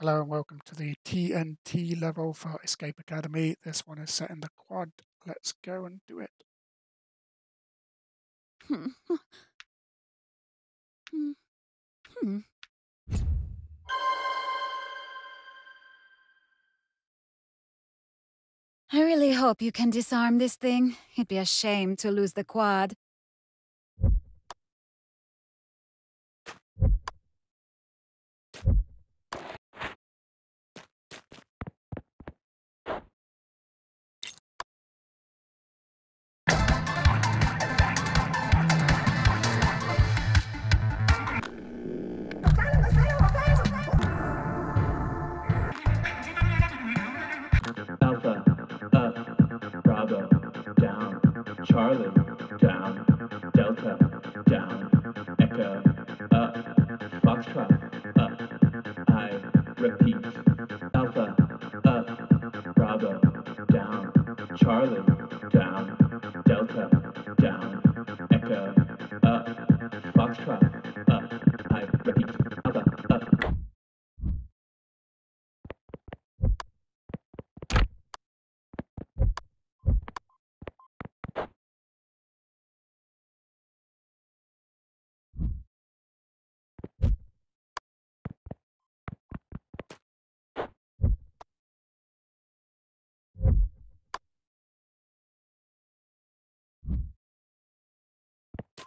Hello and welcome to the TNT level for Escape Academy. This one is set in the quad. Let's go and do it. Hmm. Hmm. Hmm. I really hope you can disarm this thing. It'd be a shame to lose the quad. Charlie, down, Delta, down, Echo, up, Foxtrot, up, I repeat, Alpha, up, Bravo, down, Charlie,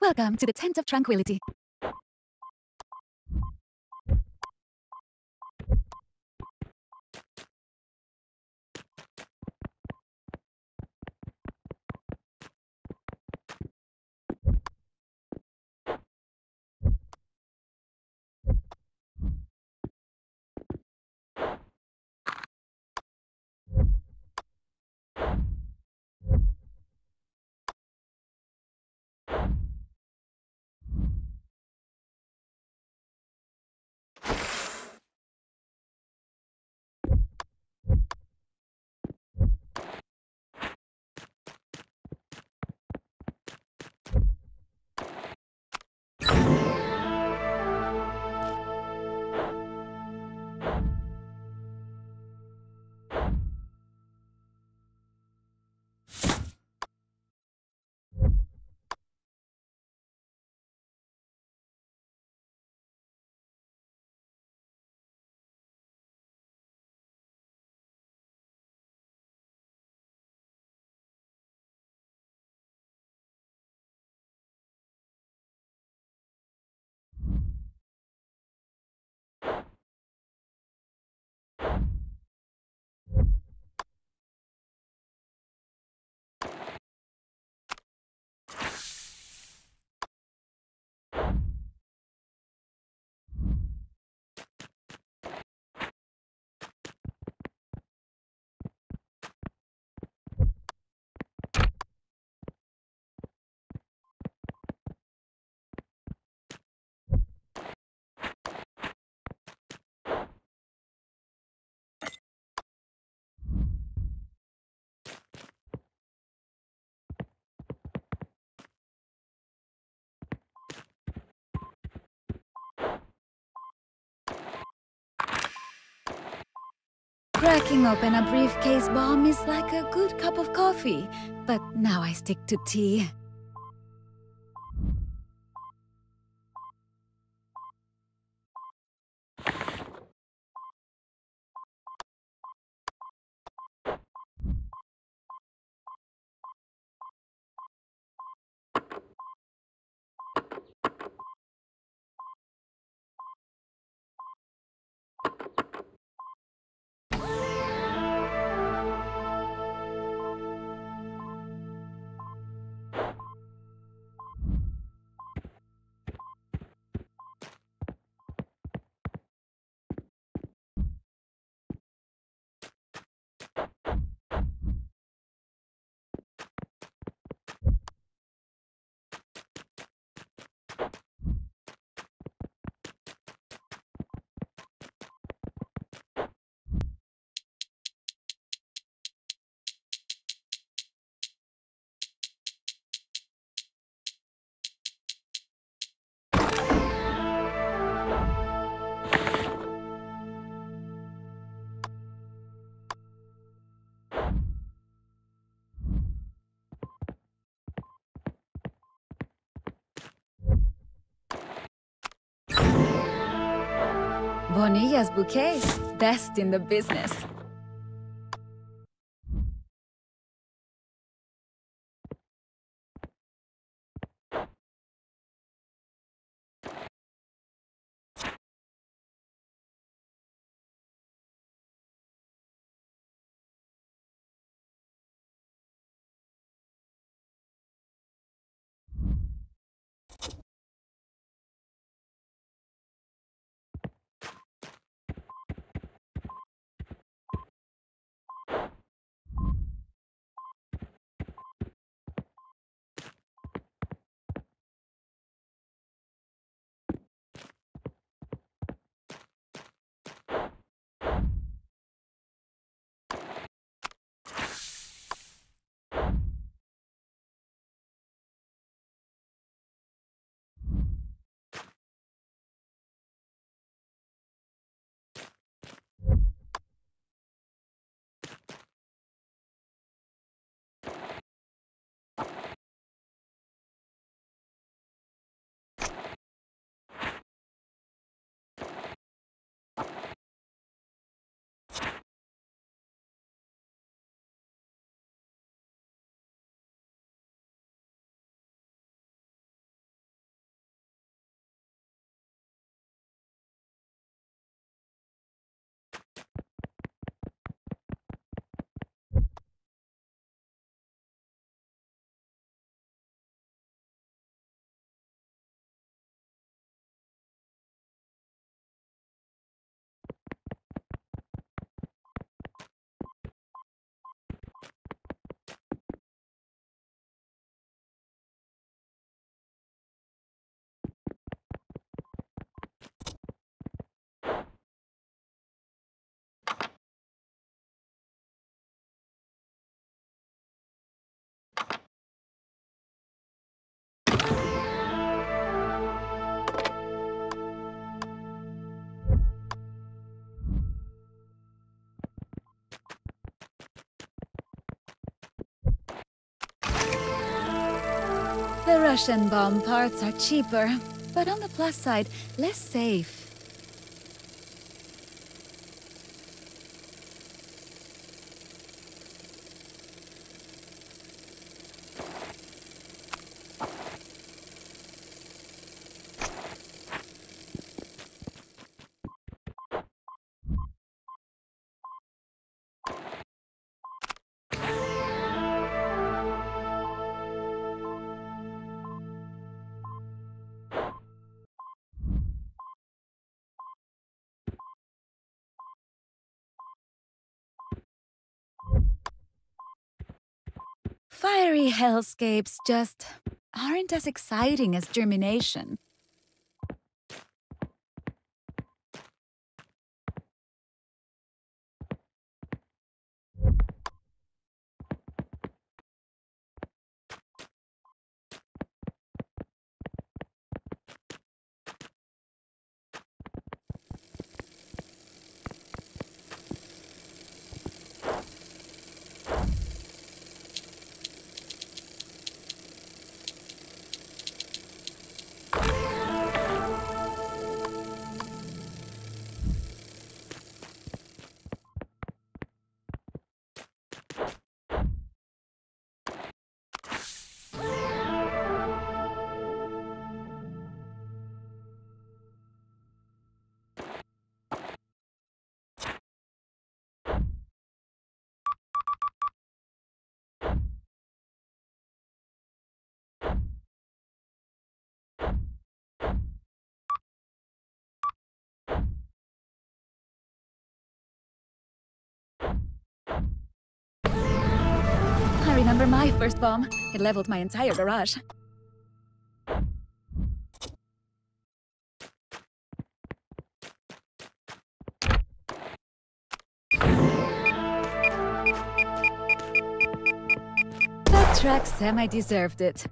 Welcome to the Tent of Tranquility. Cracking open a briefcase bomb is like a good cup of coffee, but now I stick to tea. Maria's bouquets, best in the business. The Russian bomb parts are cheaper, but on the plus side, less safe. Fiery hellscapes just aren't as exciting as germination. Remember my first bomb. It leveled my entire garage. That track semi deserved it.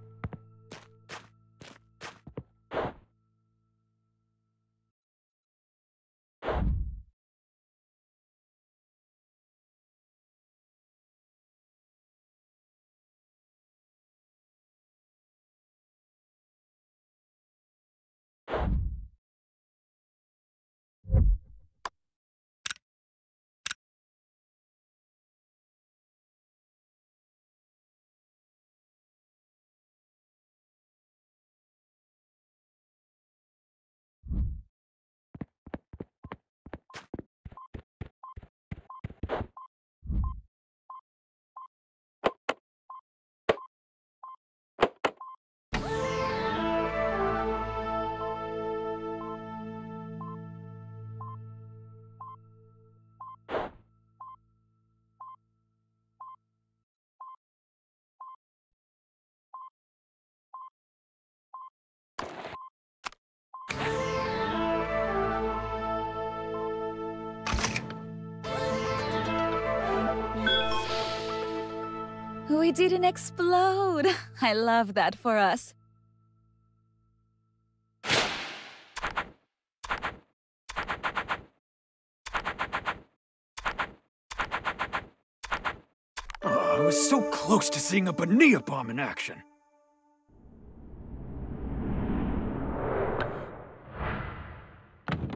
We didn't explode. I love that for us. Oh, I was so close to seeing a Bonilla bomb in action.